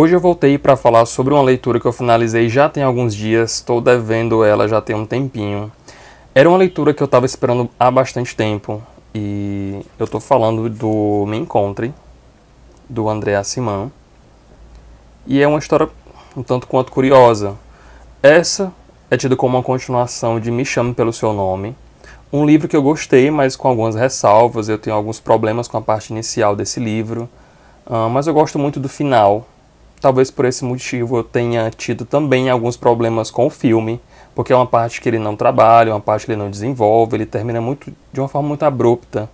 Hoje eu voltei para falar sobre uma leitura que eu finalizei já tem alguns dias, estou devendo ela já tem um tempinho. Era uma leitura que eu estava esperando há bastante tempo e eu estou falando do Me Encontre, do André Assiman. E é uma história um tanto quanto curiosa. Essa é tida como uma continuação de Me Chame Pelo Seu Nome, um livro que eu gostei, mas com algumas ressalvas. Eu tenho alguns problemas com a parte inicial desse livro, uh, mas eu gosto muito do final. Talvez por esse motivo eu tenha tido também alguns problemas com o filme, porque é uma parte que ele não trabalha, uma parte que ele não desenvolve, ele termina muito de uma forma muito abrupta.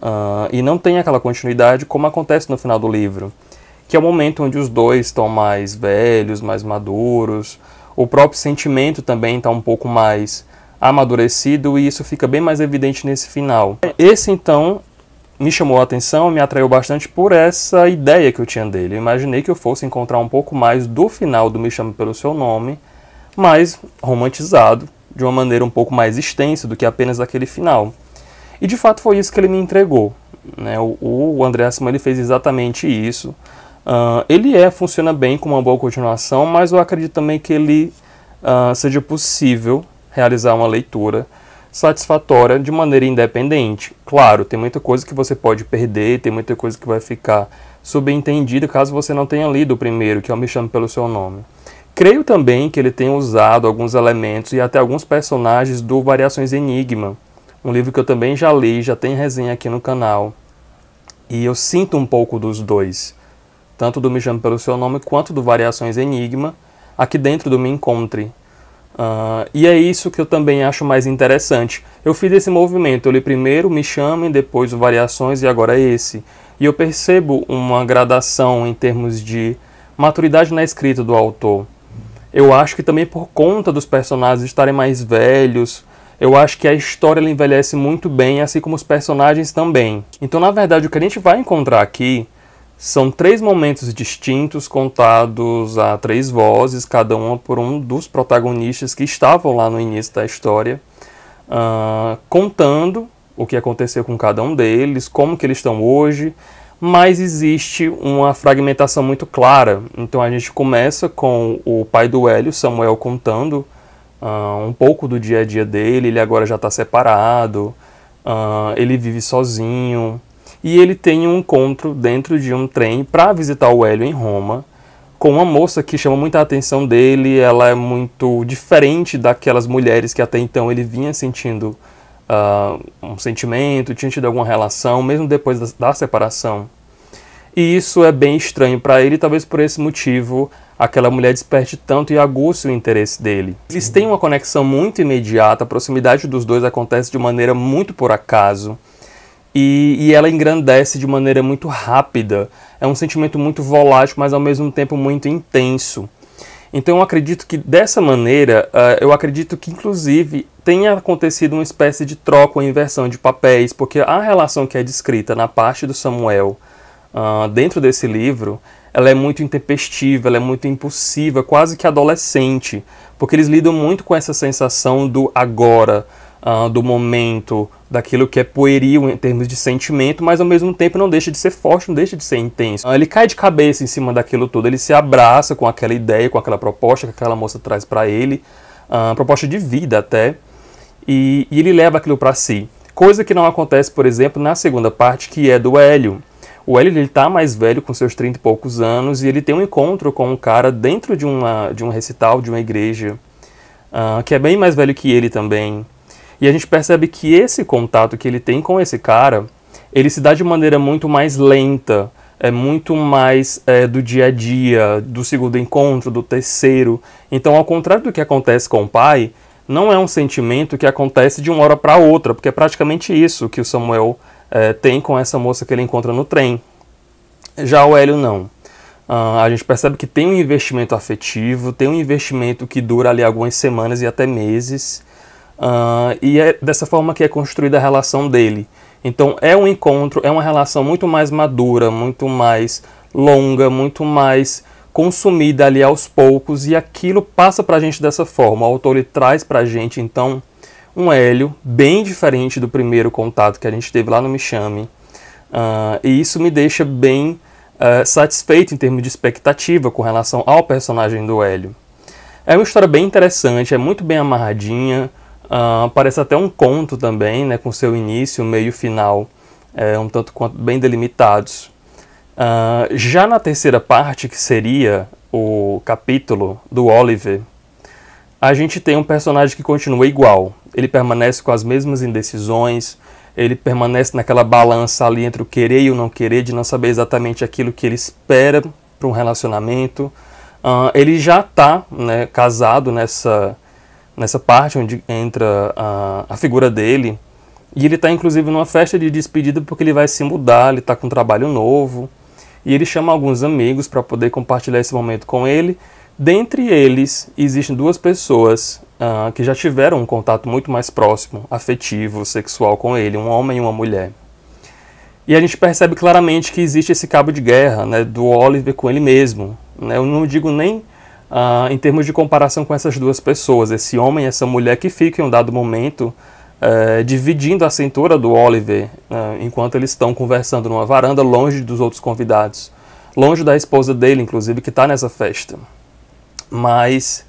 Uh, e não tem aquela continuidade como acontece no final do livro, que é o momento onde os dois estão mais velhos, mais maduros, o próprio sentimento também está um pouco mais amadurecido e isso fica bem mais evidente nesse final. Esse então me chamou a atenção, me atraiu bastante por essa ideia que eu tinha dele. Eu imaginei que eu fosse encontrar um pouco mais do final do Me Chame Pelo Seu Nome, mas romantizado, de uma maneira um pouco mais extensa do que apenas aquele final. E de fato foi isso que ele me entregou. Né? O, o André Assman ele fez exatamente isso. Uh, ele é, funciona bem com uma boa continuação, mas eu acredito também que ele uh, seja possível realizar uma leitura satisfatória de maneira independente. Claro, tem muita coisa que você pode perder, tem muita coisa que vai ficar subentendida caso você não tenha lido o primeiro, que é o Me Chame Pelo Seu Nome. Creio também que ele tenha usado alguns elementos e até alguns personagens do Variações Enigma, um livro que eu também já li, já tem resenha aqui no canal. E eu sinto um pouco dos dois, tanto do Me Chame Pelo Seu Nome quanto do Variações Enigma, aqui dentro do Me Encontre, Uh, e é isso que eu também acho mais interessante. Eu fiz esse movimento, eu li primeiro Me Chamem, depois o Variações e agora esse. E eu percebo uma gradação em termos de maturidade na escrita do autor. Eu acho que também por conta dos personagens estarem mais velhos, eu acho que a história envelhece muito bem, assim como os personagens também. Então, na verdade, o que a gente vai encontrar aqui são três momentos distintos contados a três vozes, cada uma por um dos protagonistas que estavam lá no início da história, uh, contando o que aconteceu com cada um deles, como que eles estão hoje, mas existe uma fragmentação muito clara. Então a gente começa com o pai do Hélio, Samuel, contando uh, um pouco do dia a dia dele, ele agora já está separado, uh, ele vive sozinho, e ele tem um encontro dentro de um trem para visitar o Hélio em Roma com uma moça que chama muita atenção dele. Ela é muito diferente daquelas mulheres que até então ele vinha sentindo uh, um sentimento, tinha tido alguma relação, mesmo depois da, da separação. E isso é bem estranho para ele, talvez por esse motivo aquela mulher desperte tanto e aguce o interesse dele. Eles têm uma conexão muito imediata, a proximidade dos dois acontece de maneira muito por acaso e, e, ela engrandece de maneira muito rápida. É um sentimento muito volátil, mas ao mesmo tempo muito intenso. Então eu acredito que dessa maneira, uh, eu acredito que inclusive tenha acontecido uma espécie de troca ou inversão de papéis, porque a relação que é descrita na parte do Samuel uh, dentro desse livro, ela é muito intempestiva, ela é muito impulsiva, quase que adolescente, porque eles lidam muito com essa sensação do agora, uh, do momento, daquilo que é pueril em termos de sentimento, mas ao mesmo tempo não deixa de ser forte, não deixa de ser intenso. Uh, ele cai de cabeça em cima daquilo tudo, ele se abraça com aquela ideia, com aquela proposta que aquela moça traz para ele, uh, proposta de vida até, e, e ele leva aquilo para si. Coisa que não acontece, por exemplo, na segunda parte, que é do Hélio. O Hélio ele tá mais velho, com seus 30 e poucos anos, e ele tem um encontro com um cara dentro de, uma, de um recital, de uma igreja, uh, que é bem mais velho que ele também. E a gente percebe que esse contato que ele tem com esse cara, ele se dá de maneira muito mais lenta, é muito mais é, do dia a dia, do segundo encontro, do terceiro. Então, ao contrário do que acontece com o pai, não é um sentimento que acontece de uma hora para outra, porque é praticamente isso que o Samuel é, tem com essa moça que ele encontra no trem. Já o Hélio não. Uh, a gente percebe que tem um investimento afetivo, tem um investimento que dura ali algumas semanas e até meses. Uh, e é dessa forma que é construída a relação dele. Então é um encontro, é uma relação muito mais madura, muito mais longa, muito mais consumida ali aos poucos e aquilo passa para a gente dessa forma. O autor ele traz para a gente então um Hélio bem diferente do primeiro contato que a gente teve lá no Me Chame uh, e isso me deixa bem uh, satisfeito em termos de expectativa com relação ao personagem do Hélio. É uma história bem interessante, é muito bem amarradinha, uh, parece até um conto também, né, com seu início, meio e final, é, um tanto quanto bem delimitados. Uh, já na terceira parte, que seria o capítulo do Oliver, a gente tem um personagem que continua igual. Ele permanece com as mesmas indecisões, ele permanece naquela balança ali entre o querer e o não querer, de não saber exatamente aquilo que ele espera para um relacionamento. Uh, ele já está né, casado nessa, nessa parte onde entra uh, a figura dele. E ele está inclusive numa festa de despedida porque ele vai se mudar, ele está com um trabalho novo. E ele chama alguns amigos para poder compartilhar esse momento com ele. Dentre eles, existem duas pessoas uh, que já tiveram um contato muito mais próximo, afetivo, sexual com ele, um homem e uma mulher. E a gente percebe claramente que existe esse cabo de guerra né, do Oliver com ele mesmo. Né? Eu não digo nem uh, em termos de comparação com essas duas pessoas, esse homem e essa mulher que ficam em um dado momento uh, dividindo a cintura do Oliver uh, enquanto eles estão conversando numa varanda longe dos outros convidados, longe da esposa dele, inclusive, que está nessa festa. Mas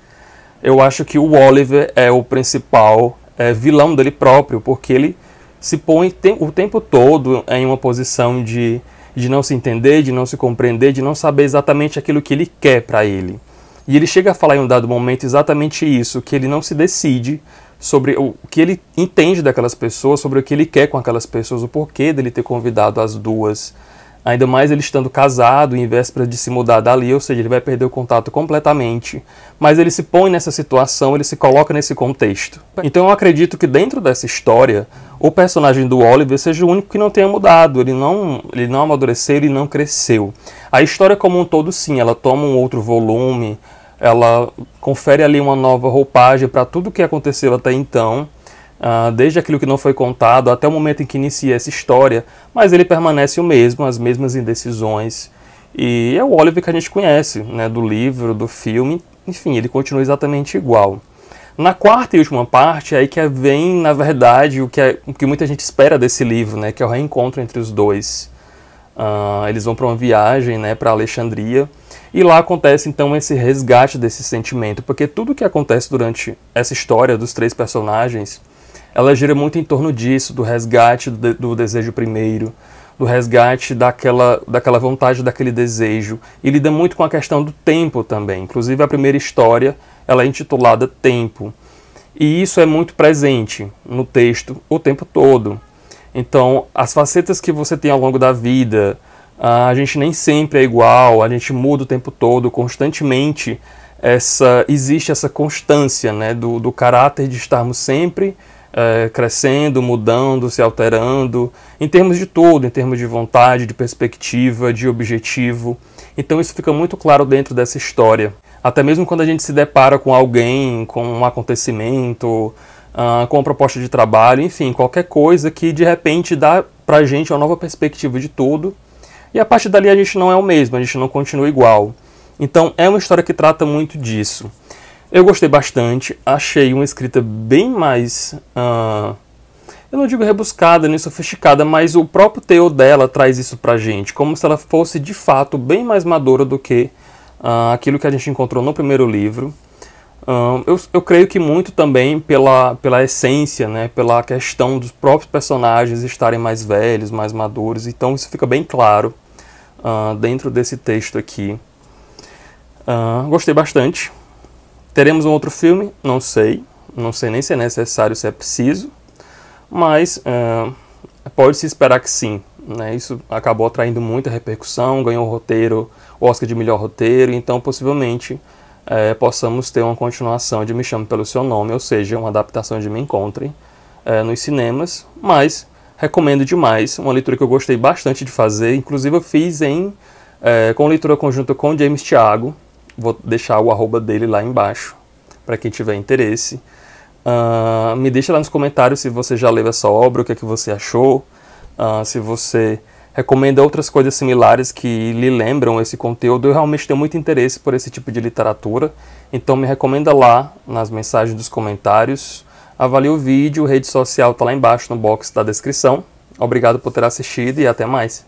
eu acho que o Oliver é o principal é, vilão dele próprio, porque ele se põe o tempo todo em uma posição de, de não se entender, de não se compreender, de não saber exatamente aquilo que ele quer para ele. E ele chega a falar em um dado momento exatamente isso, que ele não se decide sobre o que ele entende daquelas pessoas, sobre o que ele quer com aquelas pessoas, o porquê dele ter convidado as duas Ainda mais ele estando casado em véspera de se mudar dali, ou seja, ele vai perder o contato completamente. Mas ele se põe nessa situação, ele se coloca nesse contexto. Então eu acredito que dentro dessa história, o personagem do Oliver seja o único que não tenha mudado, ele não, ele não amadureceu, ele não cresceu. A história como um todo, sim, ela toma um outro volume, ela confere ali uma nova roupagem para tudo o que aconteceu até então uh, desde aquilo que não foi contado até o momento em que inicia essa história, mas ele permanece o mesmo, as mesmas indecisões. E é o Oliver que a gente conhece, né, do livro, do filme, enfim, ele continua exatamente igual. Na quarta e última parte, é aí que vem, na verdade, o que, é, o que muita gente espera desse livro, né, que é o reencontro entre os dois. Uh, eles vão para uma viagem né, para Alexandria e lá acontece então esse resgate desse sentimento, porque tudo que acontece durante essa história dos três personagens ela gira muito em torno disso, do resgate do, do desejo primeiro, do resgate daquela, daquela vontade, daquele desejo. E lida muito com a questão do tempo também. Inclusive, a primeira história ela é intitulada Tempo. E isso é muito presente no texto o tempo todo. Então, as facetas que você tem ao longo da vida, a gente nem sempre é igual, a gente muda o tempo todo, constantemente. Essa, existe essa constância né, do, do caráter de estarmos sempre é, crescendo, mudando, se alterando, em termos de tudo, em termos de vontade, de perspectiva, de objetivo. Então isso fica muito claro dentro dessa história. Até mesmo quando a gente se depara com alguém, com um acontecimento, uh, com uma proposta de trabalho, enfim, qualquer coisa que de repente dá pra gente uma nova perspectiva de tudo. E a partir dali a gente não é o mesmo, a gente não continua igual. Então é uma história que trata muito disso. Eu gostei bastante, achei uma escrita bem mais. Uh, eu não digo rebuscada nem sofisticada, mas o próprio teor dela traz isso pra gente, como se ela fosse de fato bem mais madura do que uh, aquilo que a gente encontrou no primeiro livro. Uh, eu, eu, creio que muito também pela, pela essência, né, pela questão dos próprios personagens estarem mais velhos, mais maduros, então isso fica bem claro uh, dentro desse texto aqui. Uh, gostei bastante. Teremos um outro filme? Não sei. Não sei nem se é necessário, se é preciso. Mas uh, pode-se esperar que sim. Né? Isso acabou atraindo muita repercussão, ganhou o roteiro, o Oscar de melhor roteiro, então possivelmente é, possamos ter uma continuação de Me Chame Pelo Seu Nome, ou seja, uma adaptação de Me Encontre é, nos cinemas, mas recomendo demais, uma leitura que eu gostei bastante de fazer, inclusive eu fiz em é, com leitura conjunta com James Thiago, Vou deixar o arroba dele lá embaixo, para quem tiver interesse. Uh, me deixa lá nos comentários se você já leu essa obra, o que, é que você achou, uh, se você recomenda outras coisas similares que lhe lembram esse conteúdo. Eu realmente tenho muito interesse por esse tipo de literatura, então me recomenda lá nas mensagens dos comentários. Avalie o vídeo, rede social está lá embaixo no box da descrição. Obrigado por ter assistido e até mais.